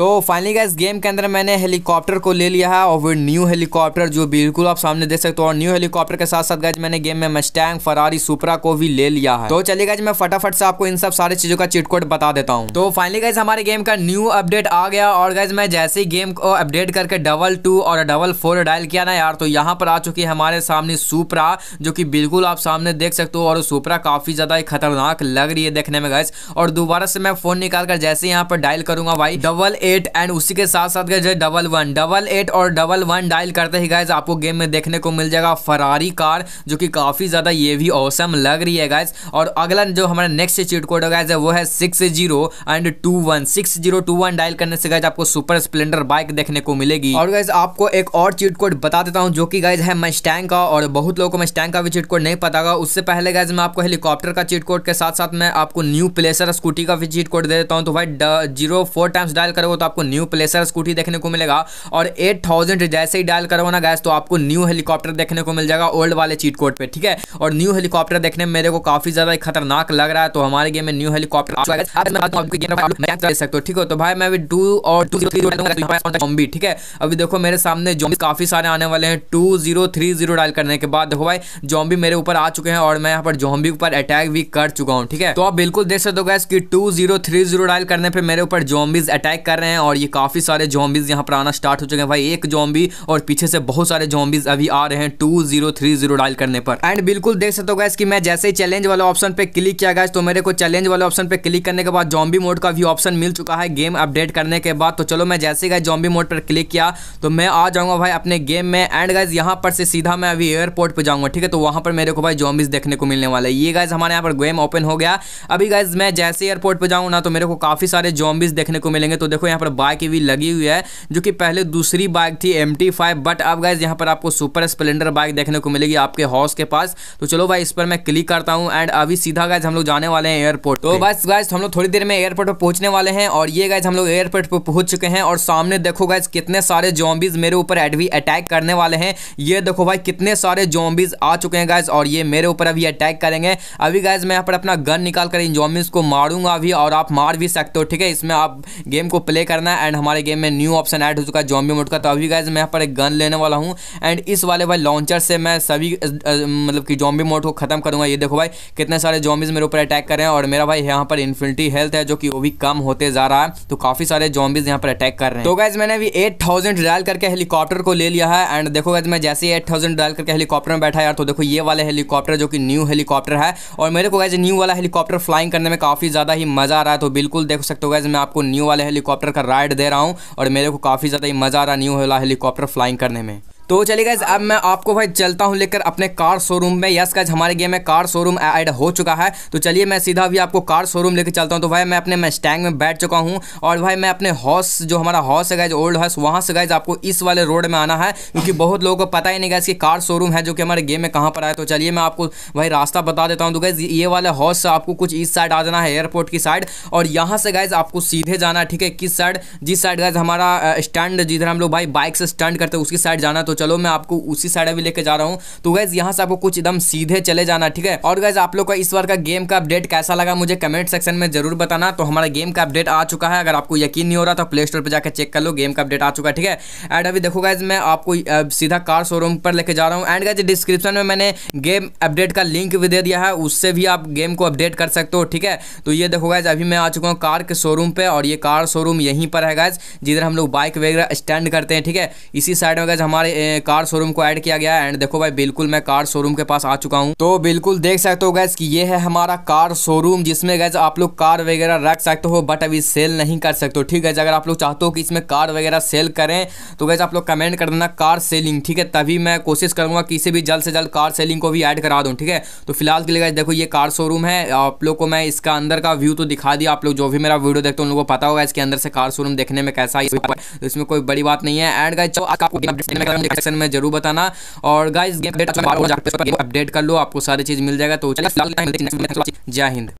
तो finally guys game के अंदर मैंने हेलीकॉप्टर को ले लिया है और वो न्यू हेलीकॉप्टर जो बिल्कुल आप सामने देख सकते हो और न्यू हेलीकॉप्टर के साथ साथ गाइज़ मैंने गेम में मस्टैंग फरारी सुपरा को भी ले लिया है। तो चलिए गाइज़ मैं फटाफट से आपको इन सब सारी चीज़ों का चिट कोड बता देता हूँ। तो फाइनली गाइज़ हमारे गेम का न्यू अपडेट आ गया और गाइज़ मैं जैसे ही गेम को अपडेट करके डबल टू और डबल फोर डायल किया ना यार तो यहाँ पर आ चुकी है हमारे सामने सुपरा जो की बिल्कुल आप सामने देख सकते हो और सुपरा काफ़ी ज़्यादा खतरनाक लग रही है देखने में गाइज़ और दोबारा से मैं फ़ोन निकाल कर जैसे यहाँ पर डायल करूँगा भाई डबल एट एंड उसी के साथ साथ गए डबल वन डबल एट और डबल वन डायल करते ही गाइज़ आपको गेम में देखने को मिल जाएगा फरारी कार जो कि काफ़ी ज़्यादा ये भी औसम लग रही है गाइज़ और अगला जो हमारा नेक्स्ट चीट कोड है गाइज़ वो है six zero and two one six zero two one dial करने से गाइज़ आपको सुपर स्प्लेंडर बाइक देखने को मिलेगी। और गाइज़ आपको एक और चीट कोड बता देता हूँ, जो कि गाइज़ है मस्टैंग का, और बहुत लोगों को मस्टैंग का भी चीट कोड नहीं पता उससे पहले गाइज़ मैं आपको हेलीकॉप्टर का चीट कोड के साथ साथ मैं आपको न्यू प्लेसर स्कूटी का भी चीट कोड दे देता हूँ। तो भाई ज़ीरो फोर टाइम्स डायल करोगे तो आपको न्यू प्लेसर स्कूटी देखने को मिलेगा। और एट थाउज़ेंड जैसे ही डायल करो ना गैस तो आपको न्यू हेलीकॉप्टर देखने को मिल जाएगा ओल्ड वाले चीट कोड पे, ठीक है? और न्यू हेलीकॉप्टर देखने में मेरे को काफ़ी ज़्यादा खतरनाक लग रहा है तो हमारे गेम में न्यू हेलीकॉप्टर हो, ठीक है? तो भाई मैं अभी टू और टू जॉम्बी ठीक है? अभी देखो मेरे सामने जॉम्बी काफ़ी सारे आने वाले हैं। Two zero three zero dial करने के बाद देखो भाई जॉम्बी मेरे ऊपर आ चुके हैं और मैं यहाँ पर जॉम्बी ऊपर अटैक भी कर चुका हूँ, ठीक है? तो आप बिल्कुल देख सकते हो गैस की two zero three zero dial करने पर मेरे ऊपर जॉम्बीज अटैक कर रहे हैं और ये काफ़ी सारे जॉम्बीज यहाँ पर आना स्टार्ट हो चुके हैं। भाई, एक जॉम्बी और पीछे से बहुत सारे जॉम्बीज अभी आ रहे हैं two zero three zero dial करने पर। एंड बिल्कुल देख सकते हो गैस कि मैं जैसे ही चैलेंज वाले ऑप्शन पे क्लिक किया गया तो मेरे को चैलेंज वाले ऑप्शन पे क्लिक करने के बाद जॉम्बी मोड का भी ऑप्शन मिल चुका है गेम अपडेट करने के बाद। तो चलो मैं जैसे ही जॉम्बी मोड पर क्लिक किया तो मैं आ जाऊँगा भाई अपने गेम में। एंड गाइज़ यहाँ पर से सीधा मैं अभी एयरपोर्ट पर जाऊँगा, ठीक है? तो वहाँ पर मेरे को भाई जॉम्बीज देखने को मिलने वाला है। ये गाइज़ हमारे यहाँ पर गेम ओपन हो गया। अभी गाइज़ मैं जैसे एयरपोर्ट पर जाऊँ ना तो मेरे को काफ़ी सारे जॉम्बीज देखने को मिलेंगे। तो देखो यहाँ पर बाइक भी लगी हुई है जो कि पहले दूसरी बाइक थी एम बट अब गाइज़ यहाँ पर आपको सुपर स्प्लेंडर बाइक देखने को मिलेगी आपके हाउस के पास। तो चलो भाई इस पर मैं क्लिक करता हूँ एंड अभी सीधा गाइज़ हम लोग जाने वाले हैं एयरपोर्ट तो बस गाइज़ हम लोग थोड़ी देर में एयरपोर्ट पर पहुँचने वाले हैं और ये गाइज़ हम लोग एयरपोर्ट पर पहुँच चुके हैं और सामने देखो गाइज़ कितने सारे जॉम्बीज मेरे ऊपर एडवी अटैक करने वाले हैं। ये देखो भाई कितने सारे जॉम्बीज आ चुके हैं गाइज़ और ये मेरे ऊपर अभी अटैक करेंगे। अभी गाइज़ मैं यहाँ पर अपना गन निकाल कर इन जॉम्बीज को मारूँगा अभी और आप मार भी सकते हो ठीक है? इसमें आप गेम को प्ले करना है एंड हमारे गेम में न्यू ऑप्शन ऐड हो चुका है जॉम्बी मोड का। तो अभी गाइज़ मैं यहाँ पर एक गन लेने वाला हूँ एंड इस वाले भाई लॉन्चर से मैं सभी मतलब कि जॉम्बी मोड को खत्म करूँगा। ये देखो भाई, कितने सारे जॉम्बीज मेरे ऊपर अटैक कर रहे हैं, और मेरा भाई यहाँ पर इन्फिनिटी हेल्थ है, जो कि वो भी कम होते जा रहा है। तो काफ़ी सारे जॉम्बीज यहाँ पर अटैक कर रहे हैं। तो गाइज़ मैंने अभी एट थाउज़ेंड करके हेलीकॉप्टर को ले लिया है एंड देखो गाइज़ मैं जैसे ही एट थाउज़ेंड करके हेलीकॉप्टर में बैठा यार तो देखो ये वाले हेलीकॉप्टर जो कि न्यू हेलीकॉप्टर है, और मेरे को गाइज़ न्यू वाला हेलीकॉप्टर फ्लाइंग करने में काफ़ी ज़्यादा ही मज़ा आ रहा है। तो बिल्कुल देख सकते हो गाइज़ मैं आपको न्यू वाले हेलीकॉप्टर का राइड दे रहा हूँ और मेरे को काफ़ी ज़्यादा ही मज़ा आ रहा न्यू वाला हेलीकॉप्टर फ्लाइंग करने में। तो चलिए गाइज़ अब मैं आपको भाई चलता हूँ लेकर अपने कार शोरूम में। यस गाइज़ हमारे गेम में कार शोरूम ऐड हो चुका है। तो चलिए मैं सीधा भी आपको कार शोरूम लेकर चलता हूँ। तो भाई मैं अपने मस्टैंग में बैठ चुका हूँ और भाई मैं अपने हाउस जो हमारा हाउस है गाइज़ ओल्ड हाउस वहाँ से गाइज़ आपको इस वाले रोड में आना है। क्योंकि बहुत लोगों को पता ही नहीं गाइज़ कि कार शोरूम है जो कि हमारे गेम में कहाँ पर आए तो चलिए मैं आपको भाई रास्ता बता देता हूँ। तो गाइज़ ये वाले हाउस से आपको कुछ इस साइड आ जाना है एयरपोर्ट की साइड और यहाँ से गाइज़ आपको सीधे जाना है, ठीक है? किस साइड जिस साइड गाइज़ हमारा स्टैंड जिधर हम लोग भाई बाइक से स्टैंड करते हैं, उसकी साइड जाना तो चलो मैं आपको उसी साइड अभी लेके जा रहा हूँ। तो गैस यहाँ से आपको कुछ एकदम सीधे चले जाना, ठीक है? और गैस आप लोग का इस बार का गेम का अपडेट कैसा लगा मुझे कमेंट सेक्शन में ज़रूर बताना। तो हमारा गेम का अपडेट आ चुका है। अगर आपको यकीन नहीं हो रहा तो प्ले स्टोर पर जाकर चेक कर लो गेम का अपडेट आ चुका है, ठीक है? एंड अभी देखो गैस मैं आपको सीधा कार शोरूम पर लेके जा रहा हूँ। एंड गैस डिस्क्रिप्शन में मैंने गेम अपडेट का लिंक भी दे दिया है। उससे भी आप गेम को अपडेट कर सकते हो, ठीक है? तो ये देखो गैस अभी मैं आ चुका हूँ कार के शोरूम पर और ये कार शोरूम यहीं पर है गैस जिधर हम लोग बाइक वगैरह स्टैंड करते हैं, ठीक है? इसी साइड में गैस हमारे कार शोरूम को ऐड किया गया है। एंड देखो भाई, बिल्कुल मैं कार शोरूम के पास आ चुका हूँ। तो बिल्कुल देख सकते हो गैस कि ये है हमारा कार शोरूम जिसमें गैस आप लोग कार वगैरह रख सकते हो बट अभी सेल नहीं कर सकते हो। ठीक है, अगर आप लोग चाहते हो कि इसमें कार वगैरह सेल करें तो गैस आप लोग कमेंट कर देना कार सेलिंग ठीक है, तभी मैं कोशिश करूँगा कि इसे भी जल्द से जल्द कार सेलिंग को भी ऐड करा दूँ। ठीक है तो फ़िलहाल के लिए गैस देखो, ये कार शोरूम है। आप लोग को मैं इसका अंदर का व्यू तो दिखा दिया। आप लोग जो भी मेरा वीडियो देखते हो, उन लोगों को पता होगा इसके अंदर से कार शोरूम देखने में कैसा तो इसमें कोई बड़ी बात नहीं है। एंड गाइज़ में ज़रूर बताना और गाइज़ अपडेट कर लो आपको सारी चीज़ मिल जाएगा तो जय हिंद